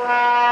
Música